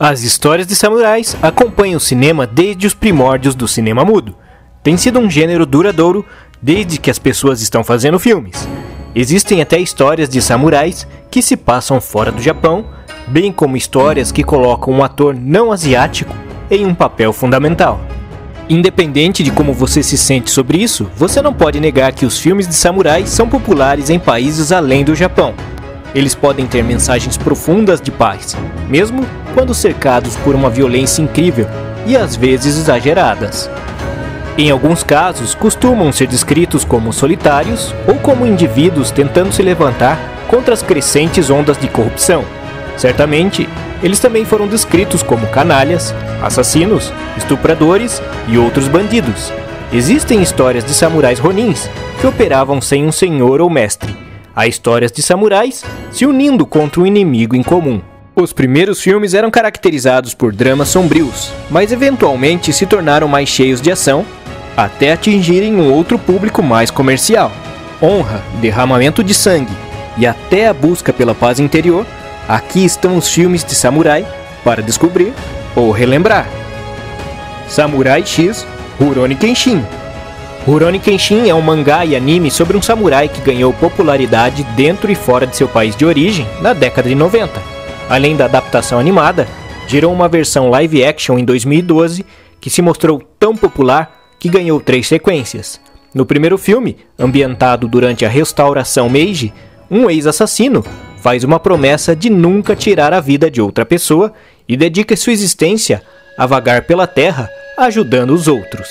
As histórias de samurais acompanham o cinema desde os primórdios do cinema mudo. Tem sido um gênero duradouro desde que as pessoas estão fazendo filmes. Existem até histórias de samurais que se passam fora do Japão, bem como histórias que colocam um ator não asiático em um papel fundamental. Independente de como você se sente sobre isso, você não pode negar que os filmes de samurais são populares em países além do Japão. Eles podem ter mensagens profundas de paz, mesmo quando cercados por uma violência incrível e às vezes exageradas. Em alguns casos, costumam ser descritos como solitários ou como indivíduos tentando se levantar contra as crescentes ondas de corrupção. Certamente, eles também foram descritos como canalhas, assassinos, estupradores e outros bandidos. Existem histórias de samurais ronins que operavam sem um senhor ou mestre Há histórias de samurais se unindo contra um inimigo em comum. Os primeiros filmes eram caracterizados por dramas sombrios, mas eventualmente se tornaram mais cheios de ação até atingirem um outro público mais comercial. Honra, derramamento de sangue e até a busca pela paz interior, aqui estão os filmes de samurai para descobrir ou relembrar. Samurai X Rurouni Kenshin Rurouni Kenshin é um mangá e anime sobre um samurai que ganhou popularidade dentro e fora de seu país de origem na década de 90. Além da adaptação animada, gerou uma versão live action em 2012 que se mostrou tão popular que ganhou três sequências. No primeiro filme, ambientado durante a restauração Meiji, um ex-assassino faz uma promessa de nunca tirar a vida de outra pessoa e dedica sua existência a vagar pela terra ajudando os outros.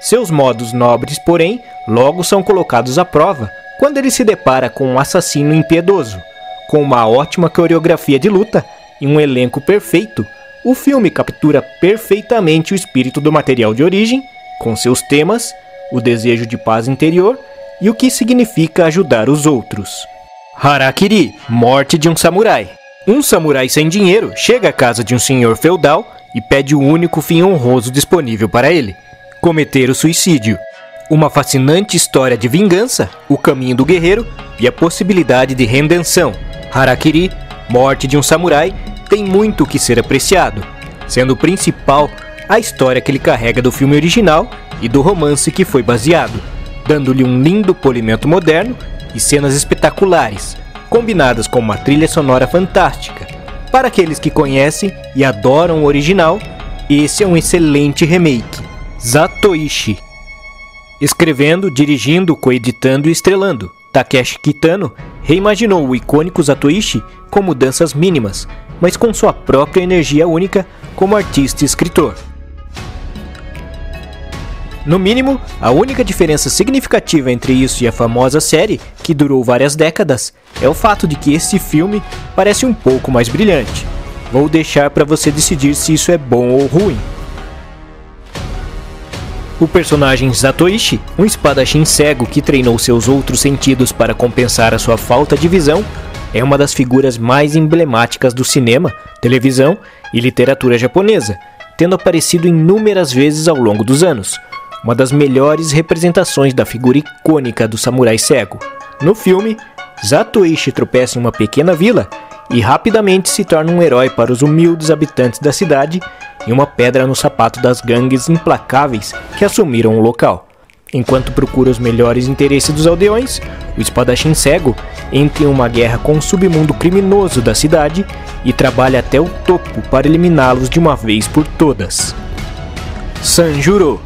Seus modos nobres, porém, logo são colocados à prova quando ele se depara com um assassino impiedoso. Com uma ótima coreografia de luta e um elenco perfeito, o filme captura perfeitamente o espírito do material de origem, com seus temas, o desejo de paz interior e o que significa ajudar os outros. Harakiri Morte de um Samurai Um samurai sem dinheiro chega à casa de um senhor feudal e pede o único fim honroso disponível para ele cometer o suicídio. Uma fascinante história de vingança, o caminho do guerreiro e a possibilidade de redenção. Harakiri, Morte de um Samurai, tem muito que ser apreciado, sendo principal a história que ele carrega do filme original e do romance que foi baseado, dando-lhe um lindo polimento moderno e cenas espetaculares, combinadas com uma trilha sonora fantástica. Para aqueles que conhecem e adoram o original, esse é um excelente remake. Zatoichi. Escrevendo, dirigindo, coeditando e estrelando, Takeshi Kitano reimaginou o icônico Zatoichi com mudanças mínimas, mas com sua própria energia única como artista e escritor. No mínimo, a única diferença significativa entre isso e a famosa série, que durou várias décadas, é o fato de que esse filme parece um pouco mais brilhante. Vou deixar para você decidir se isso é bom ou ruim. O personagem Zatoichi, um espadachim cego que treinou seus outros sentidos para compensar a sua falta de visão, é uma das figuras mais emblemáticas do cinema, televisão e literatura japonesa, tendo aparecido inúmeras vezes ao longo dos anos. Uma das melhores representações da figura icônica do samurai cego. No filme, Zatoichi tropeça em uma pequena vila e rapidamente se torna um herói para os humildes habitantes da cidade e uma pedra no sapato das gangues implacáveis que assumiram o local. Enquanto procura os melhores interesses dos aldeões, o espadachim cego entra em uma guerra com o submundo criminoso da cidade e trabalha até o topo para eliminá-los de uma vez por todas. Sanjuro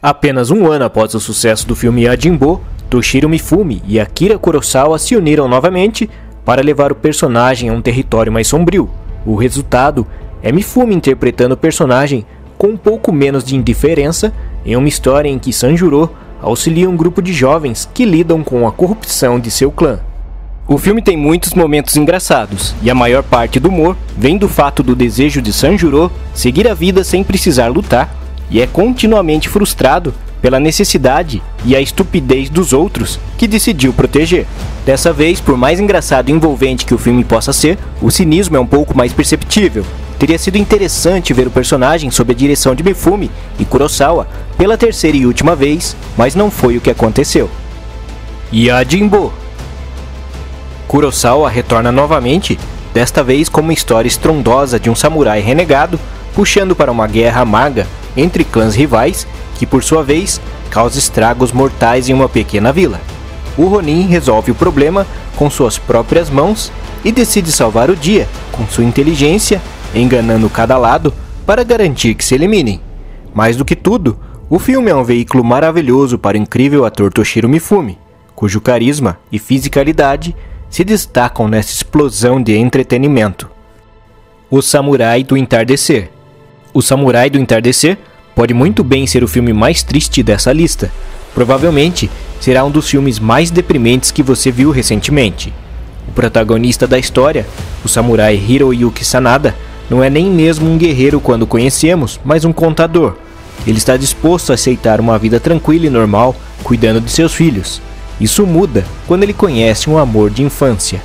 Apenas um ano após o sucesso do filme Yajimbo, Toshiro Mifune e Akira Kurosawa se uniram novamente para levar o personagem a um território mais sombrio. O resultado é Mifune interpretando o personagem com um pouco menos de indiferença em uma história em que Sanjuro auxilia um grupo de jovens que lidam com a corrupção de seu clã. O filme tem muitos momentos engraçados, e a maior parte do humor vem do fato do desejo de Sanjuro seguir a vida sem precisar lutar, e é continuamente frustrado pela necessidade e a estupidez dos outros que decidiu proteger. Dessa vez, por mais engraçado e envolvente que o filme possa ser, o cinismo é um pouco mais perceptível. Teria sido interessante ver o personagem sob a direção de Mifune e Kurosawa pela terceira e última vez, mas não foi o que aconteceu. Yajimbo Kurosawa retorna novamente desta vez como uma história estrondosa de um samurai renegado puxando para uma guerra amarga entre clãs rivais que, por sua vez, causa estragos mortais em uma pequena vila. O Ronin resolve o problema com suas próprias mãos e decide salvar o dia com sua inteligência, enganando cada lado para garantir que se eliminem. Mais do que tudo, o filme é um veículo maravilhoso para o incrível ator Toshiro Mifune, cujo carisma e fisicalidade se destacam nessa explosão de entretenimento. O Samurai do Entardecer. O Samurai do Entardecer pode muito bem ser o filme mais triste dessa lista. Provavelmente será um dos filmes mais deprimentes que você viu recentemente. O protagonista da história, o samurai Hiroyuki Sanada, não é nem mesmo um guerreiro quando conhecemos, mas um contador ele está disposto a aceitar uma vida tranquila e normal, cuidando de seus filhos. Isso muda quando ele conhece um amor de infância.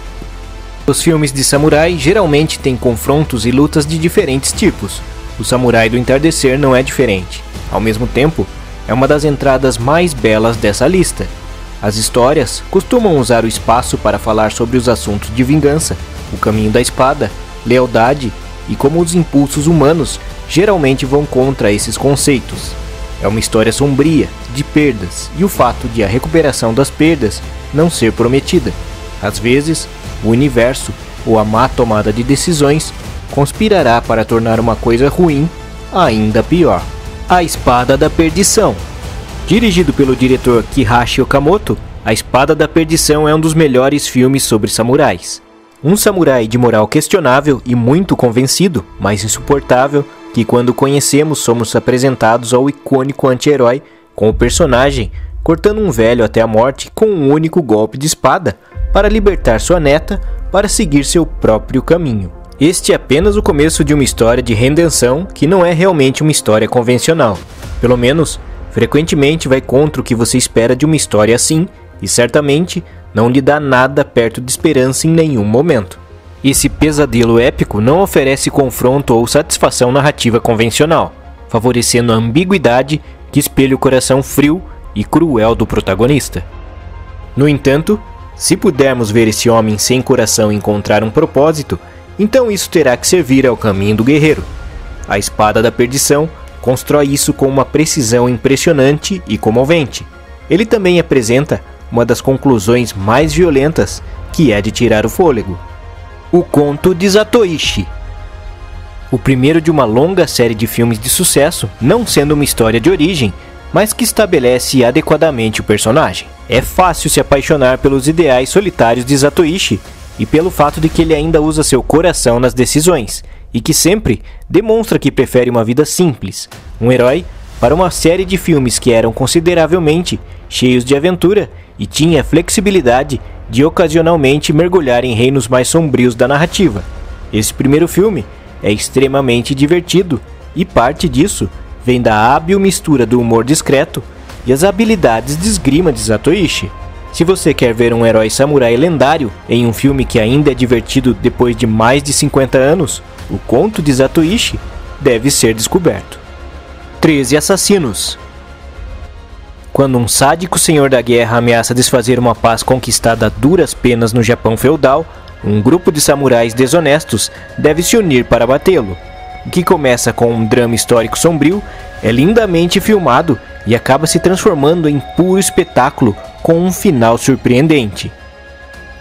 Os filmes de samurai geralmente têm confrontos e lutas de diferentes tipos. O Samurai do Entardecer não é diferente. Ao mesmo tempo, é uma das entradas mais belas dessa lista. As histórias costumam usar o espaço para falar sobre os assuntos de vingança, o caminho da espada, lealdade e como os impulsos humanos geralmente vão contra esses conceitos. É uma história sombria, de perdas, e o fato de a recuperação das perdas não ser prometida. Às vezes, o universo, ou a má tomada de decisões, conspirará para tornar uma coisa ruim ainda pior. A Espada da Perdição. Dirigido pelo diretor Kihashi Okamoto, A Espada da Perdição é um dos melhores filmes sobre samurais. Um samurai de moral questionável e muito convencido, mas insuportável, que quando conhecemos somos apresentados ao icônico anti-herói com o personagem cortando um velho até a morte com um único golpe de espada para libertar sua neta para seguir seu próprio caminho. Este é apenas o começo de uma história de redenção que não é realmente uma história convencional. Pelo menos, frequentemente vai contra o que você espera de uma história assim e certamente não lhe dá nada perto de esperança em nenhum momento. Esse pesadelo épico não oferece confronto ou satisfação narrativa convencional, favorecendo a ambiguidade que espelha o coração frio e cruel do protagonista. No entanto, se pudermos ver esse homem sem coração encontrar um propósito, então isso terá que servir ao caminho do guerreiro. A espada da perdição constrói isso com uma precisão impressionante e comovente. Ele também apresenta uma das conclusões mais violentas, que é de tirar o fôlego. O Conto de Zatoichi. O primeiro de uma longa série de filmes de sucesso, não sendo uma história de origem, mas que estabelece adequadamente o personagem. É fácil se apaixonar pelos ideais solitários de Zatoichi e pelo fato de que ele ainda usa seu coração nas decisões e que sempre demonstra que prefere uma vida simples, um herói para uma série de filmes que eram consideravelmente cheios de aventura e tinha flexibilidade de ocasionalmente mergulhar em reinos mais sombrios da narrativa. Esse primeiro filme é extremamente divertido e parte disso vem da hábil mistura do humor discreto e as habilidades de esgrima de Zatoichi. Se você quer ver um herói samurai lendário em um filme que ainda é divertido depois de mais de 50 anos, o conto de Zatoichi deve ser descoberto. 13 Assassinos quando um sádico senhor da guerra ameaça desfazer uma paz conquistada a duras penas no Japão feudal, um grupo de samurais desonestos deve se unir para batê-lo. O que começa com um drama histórico sombrio é lindamente filmado e acaba se transformando em puro espetáculo com um final surpreendente.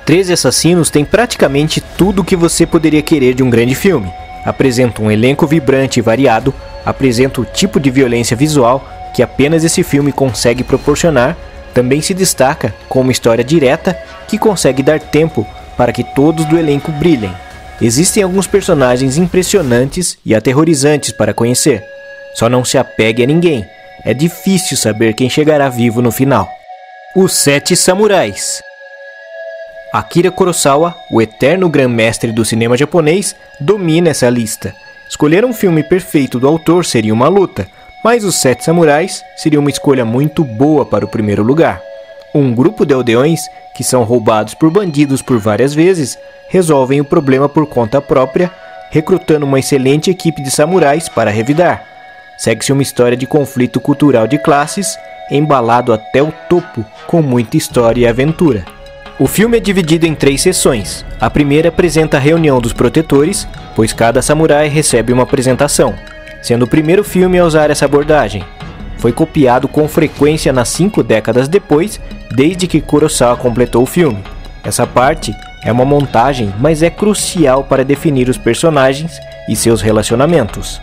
13 Assassinos tem praticamente tudo o que você poderia querer de um grande filme. Apresenta um elenco vibrante e variado, apresenta o tipo de violência visual que apenas esse filme consegue proporcionar, também se destaca com uma história direta que consegue dar tempo para que todos do elenco brilhem. Existem alguns personagens impressionantes e aterrorizantes para conhecer. Só não se apegue a ninguém. É difícil saber quem chegará vivo no final. Os Sete Samurais Akira Kurosawa, o eterno grã-mestre do cinema japonês, domina essa lista. Escolher um filme perfeito do autor seria uma luta, mas os Sete Samurais seria uma escolha muito boa para o primeiro lugar. Um grupo de aldeões, que são roubados por bandidos por várias vezes, resolvem o problema por conta própria, recrutando uma excelente equipe de samurais para revidar. Segue-se uma história de conflito cultural de classes, embalado até o topo, com muita história e aventura. O filme é dividido em três sessões. A primeira apresenta a reunião dos protetores, pois cada samurai recebe uma apresentação, sendo o primeiro filme a usar essa abordagem. Foi copiado com frequência nas cinco décadas depois, desde que Kurosawa completou o filme. Essa parte é uma montagem, mas é crucial para definir os personagens e seus relacionamentos.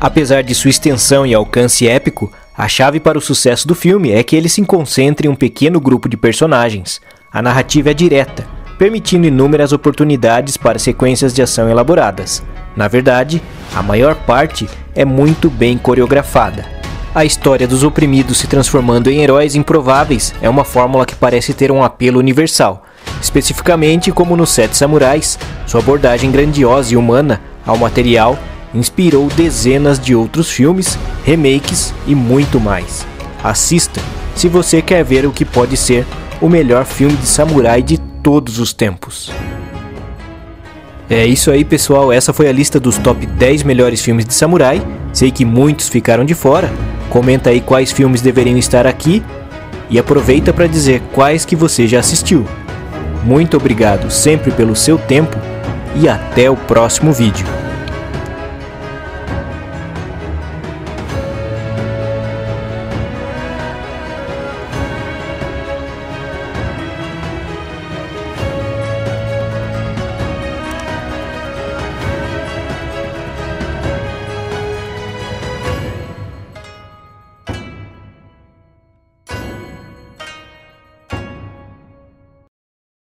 Apesar de sua extensão e alcance épico, a chave para o sucesso do filme é que ele se concentre em um pequeno grupo de personagens, a narrativa é direta, permitindo inúmeras oportunidades para sequências de ação elaboradas. Na verdade, a maior parte é muito bem coreografada. A história dos oprimidos se transformando em heróis improváveis é uma fórmula que parece ter um apelo universal, especificamente como nos Sete Samurais, sua abordagem grandiosa e humana ao material inspirou dezenas de outros filmes, remakes e muito mais. Assista se você quer ver o que pode ser o melhor filme de samurai de todos os tempos. É isso aí, pessoal. Essa foi a lista dos top 10 melhores filmes de samurai. Sei que muitos ficaram de fora. Comenta aí quais filmes deveriam estar aqui e aproveita para dizer quais que você já assistiu. Muito obrigado sempre pelo seu tempo e até o próximo vídeo.